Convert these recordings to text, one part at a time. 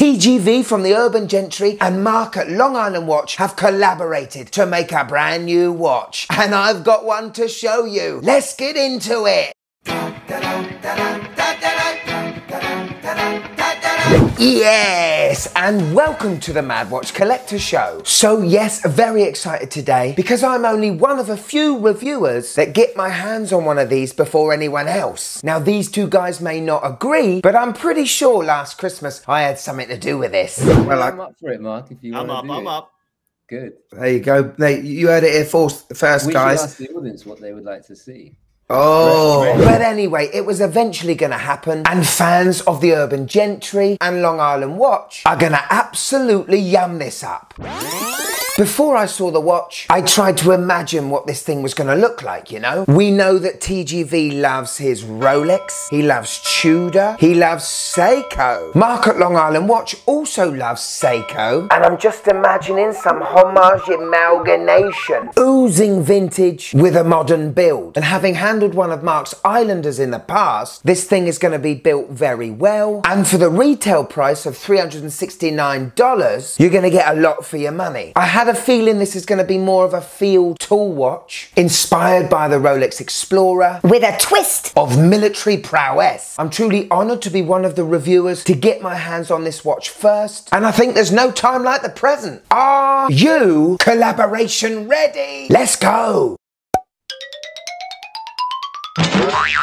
TGV from the Urban Gentry and Mark at Long Island Watch have collaborated to make a brand new watch. And I've got one to show you. Let's get into it. Yes, and welcome to the Madwatch Collector Show. So, yes, very excited today because I'm only one of a few reviewers that get my hands on one of these before anyone else. Now, these two guys may not agree, but I'm pretty sure last Christmas I had something to do with this. Well, I'm up for it, Mark. If you I'm want up, to do I'm it. up. Good. There you go. You heard it here first, first We guys. should ask the audience what they would like to see. Oh, but anyway, it was eventually going to happen, and fans of the Urban Gentry and Long Island Watch are going to absolutely yum this up. Before I saw the watch, I tried to imagine what this thing was going to look like, you know? We know that TGV loves his Rolex, he loves Tudor, he loves Seiko. Mark at Long Island Watch also loves Seiko, and I'm just imagining some homage amalgamation, oozing vintage with a modern build. And having handled one of Mark's Islanders in the past, this thing is going to be built very well, and for the retail price of $369, you're going to get a lot for your money. I had a feeling this is going to be more of a field tool watch, inspired by the Rolex Explorer, with a twist of military prowess. I'm truly honoured to be one of the reviewers to get my hands on this watch first, and I think there's no time like the present. Are you collaboration ready? Let's go!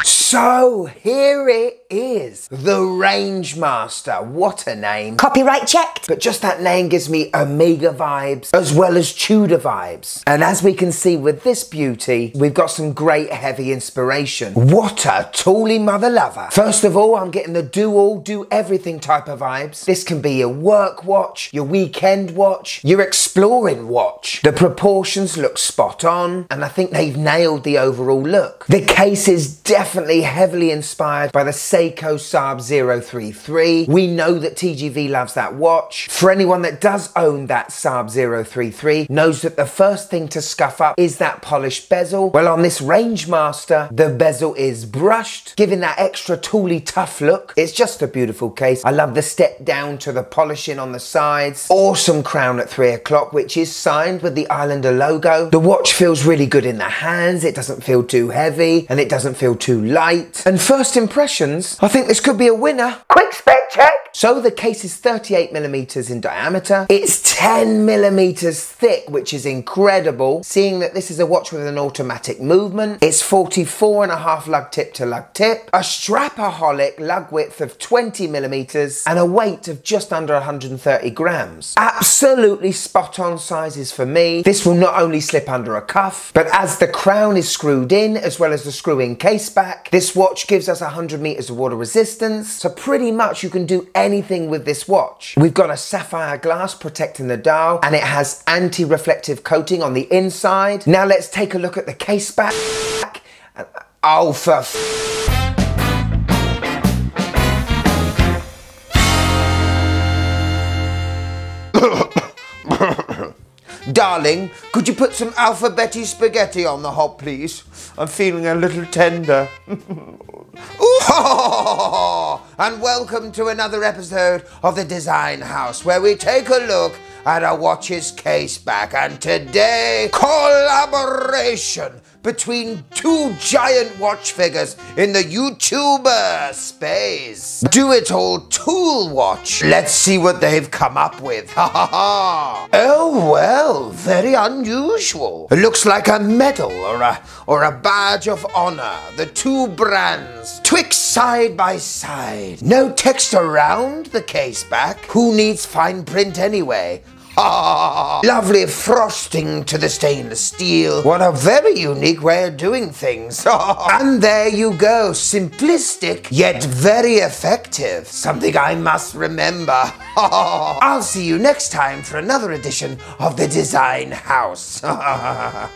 So here it is, the Rangemaster. What a name. Copyright checked. But just that name gives me Omega vibes as well as Tudor vibes. And as we can see with this beauty, we've got some great heavy inspiration. What a tooly mother lover. First of all, I'm getting the do all, do everything type of vibes. This can be your work watch, your weekend watch, your exploring watch. The proportions look spot on, and I think they've nailed the overall look. The case is definitely heavily inspired by the Seiko SARB 033. We know that TGV loves that watch. For anyone that does own that SARB 033 knows that the first thing to scuff up is that polished bezel. Well, on this Rangemaster, the bezel is brushed, giving that extra tooly tough look. It's just a beautiful case. I love the step down to the polishing on the sides. Awesome crown at three o'clock, which is signed with the Islander logo. The watch feels really good in the hands. It doesn't feel too heavy and it doesn't feel too light. And first impressions, I think this could be a winner. Quick spec check. So the case is 38 millimeters in diameter. It's 10 millimeters thick, which is incredible. Seeing that this is a watch with an automatic movement. It's 44 and a half lug tip to lug tip. A strapaholic lug width of 20 millimeters and a weight of just under 130 grams. Absolutely spot on sizes for me. This will not only slip under a cuff, but as the crown is screwed in, as well as the screw-in case back, this watch gives us 100 meters of water resistance. So pretty much you can do anything with this watch. We've got a sapphire glass protecting the dial and it has anti-reflective coating on the inside. Now let's take a look at the case back. Uh, oh, for Darling, could you put some alphabetti spaghetti on the hob, please? I'm feeling a little tender. And welcome to another episode of the Design House, where we take a look at a watch's case back. And today, collaboration between two giant watch figures in the YouTuber space. Do it all tool watch. Let's see what they've come up with. Ha ha ha. Oh well, very unusual. It looks like a medal or a or a badge of honor. The two brands twixt side by side. No text around the case back. Who needs fine print anyway? Ah, lovely frosting to the stainless steel. What a very unique way of doing things. and there you go, simplistic yet very effective. Something I must remember. I'll see you next time for another edition of the Design House. Cut.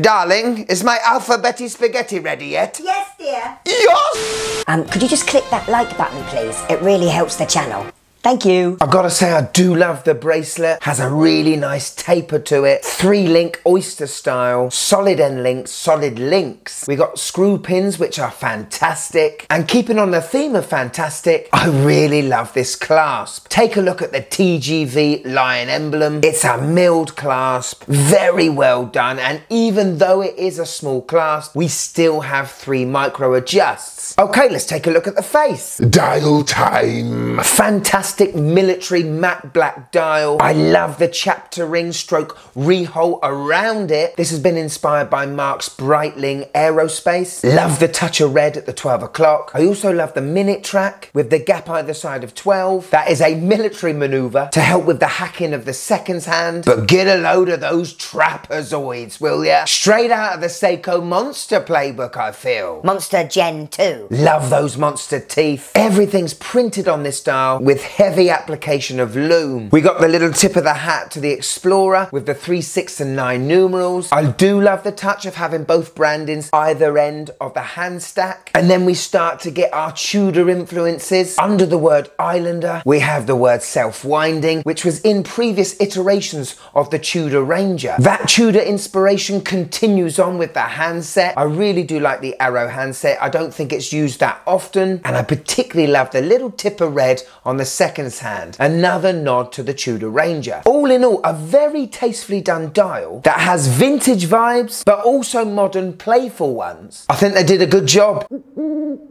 Darling, is my alphabetti spaghetti ready yet? Yes, dear. Yes! Um, could you just click that like button, please? It really helps the channel. Thank you. I've got to say, I do love the bracelet. Has a really nice taper to it. Three link oyster style, solid end links, solid links. We got screw pins, which are fantastic. And keeping on the theme of fantastic, I really love this clasp. Take a look at the TGV lion emblem. It's a milled clasp, very well done. And even though it is a small clasp, we still have three micro adjusts. Okay, let's take a look at the face. Dial time. Fantastic military matte black dial. I love the chapter ring stroke rehaut around it. This has been inspired by Mark's Breitling Aerospace. Love the touch of red at the 12 o'clock. I also love the minute track with the gap either side of 12. That is a military maneuver to help with the hacking of the seconds hand. But get a load of those trapezoids, will ya? Straight out of the Seiko Monster playbook, I feel. Monster Gen 2. Love those monster teeth. Everything's printed on this dial with heavy application of lume. We got the little tip of the hat to the Explorer with the 3, 6 and 9 numerals. I do love the touch of having both brandings either end of the hand stack. And then we start to get our Tudor influences. Under the word Islander, we have the word self-winding, which was in previous iterations of the Tudor Ranger. That Tudor inspiration continues on with the handset. I really do like the Arrow handset. I don't think it's used that often, and I particularly love the little tip of red on the seconds hand. Another nod to the Tudor Ranger. All in all, a very tastefully done dial that has vintage vibes, but also modern playful ones. I think they did a good job.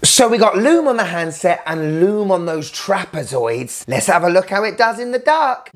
So we got lume on the handset and lume on those trapezoids. Let's have a look how it does in the dark.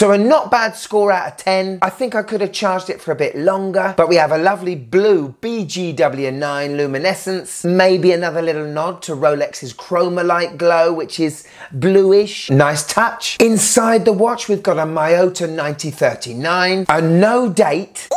So a not bad score out of 10. I think I could have charged it for a bit longer, but we have a lovely blue BGW9 luminescence. Maybe another little nod to Rolex's Chromalight glow, which is bluish. Nice touch. Inside the watch, we've got a Miyota 9039, a no date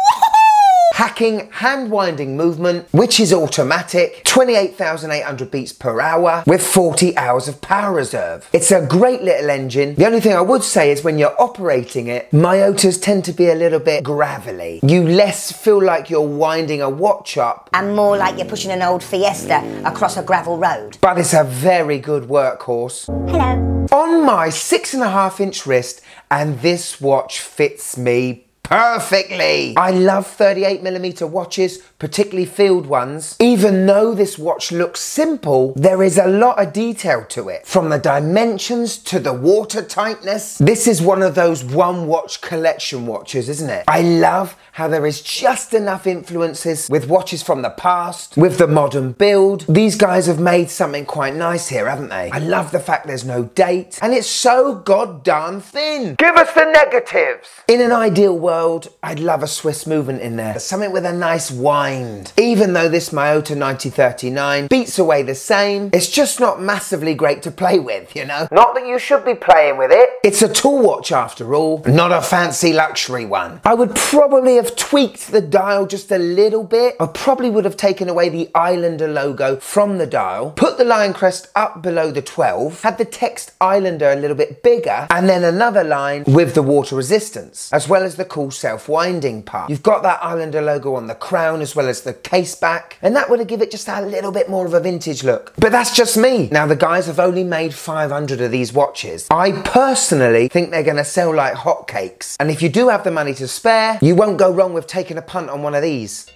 hacking hand winding movement, which is automatic, 28,800 beats per hour with 40 hours of power reserve. It's a great little engine. The only thing I would say is when you're operating it, Miyotas tend to be a little bit gravelly. You less feel like you're winding a watch up, And more like you're pushing an old Fiesta across a gravel road. but it's a very good workhorse. Hello. on my six and a half inch wrist and this watch fits me perfectly. I love 38 millimeter watches, particularly field ones. Even though this watch looks simple, there is a lot of detail to it. From the dimensions to the water tightness. This is one of those one watch collection watches, isn't it? I love how there is just enough influences with watches from the past, with the modern build. These guys have made something quite nice here, haven't they? I love the fact there's no date, and it's so goddamn thin. Give us the negatives! In an ideal world, I'd love a Swiss movement in there. Something with a nice wind. Even though this Miyota 9039 beats away the same, it's just not massively great to play with, you know? Not that you should be playing with it. It's a tool watch after all, not a fancy luxury one. I would probably have tweaked the dial just a little bit. I probably would have taken away the Islander logo from the dial, put the lion crest up below the 12, had the text Islander a little bit bigger, and then another line with the water resistance, as well as the cool self-winding part. You've got that Islander logo on the crown as well as the case back, and that would given it just a little bit more of a vintage look. But that's just me. Now the guys have only made 500 of these watches. I personally think they're gonna sell like hotcakes. And if you do have the money to spare, you won't go wrong with taking a punt on one of these.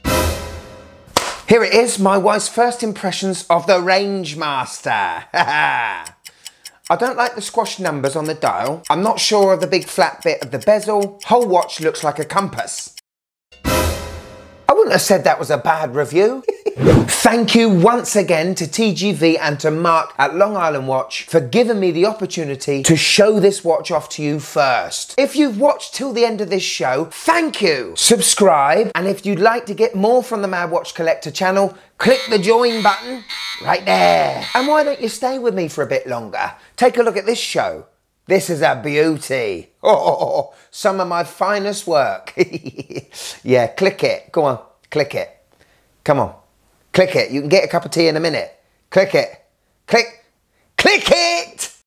Here it is, my wife's first impressions of the Rangemaster. I don't like the squash numbers on the dial. I'm not sure of the big flat bit of the bezel. Whole watch looks like a compass. I wouldn't have said that was a bad review. Thank you once again to TGV and to Mark at Long Island Watch for giving me the opportunity to show this watch off to you first. If you've watched till the end of this show, thank you. Subscribe, and if you'd like to get more from the Mad Watch Collector channel, click the join button right there. And why don't you stay with me for a bit longer? Take a look at this show. This is a beauty. Oh, some of my finest work. yeah, click it. Go on, click it. Come on, click it. You can get a cup of tea in a minute. Click it. Click. Click it!